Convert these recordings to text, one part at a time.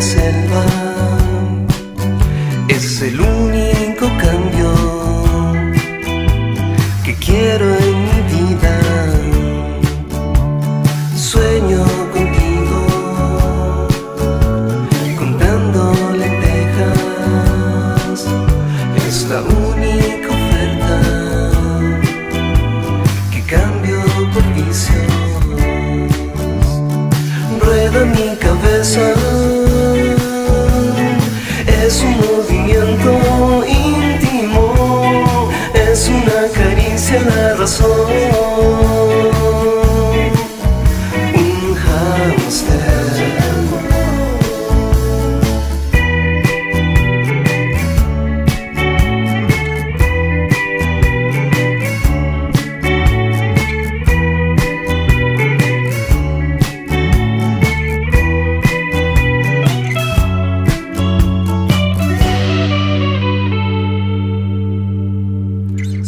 selva es el único cambio que quiero en mi vida. Sueño contigo, contando lentejas, es la única oferta que cambio por vicios. Rueda mi cabeza. es una caricia la razón.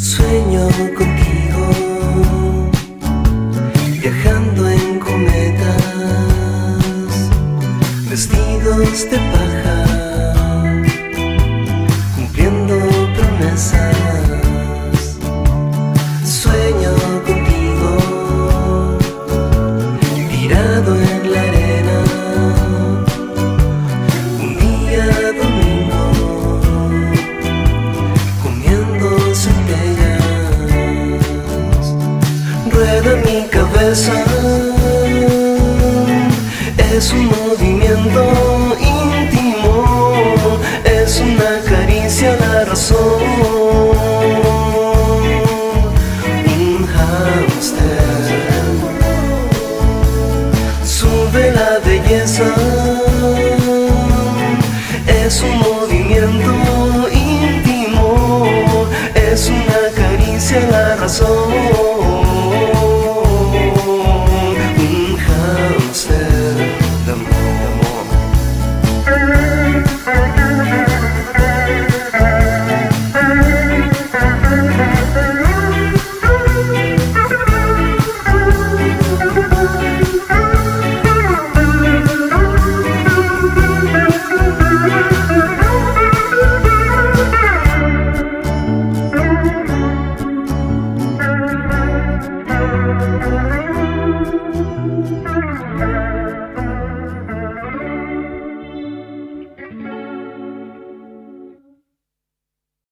Sueño contigo, viajando en cometas, vestidos de paja. cabeza es un movimiento íntimo, es una caricia a la razón. Un hámster sube la belleza, es un movimiento íntimo, es una caricia a la razón.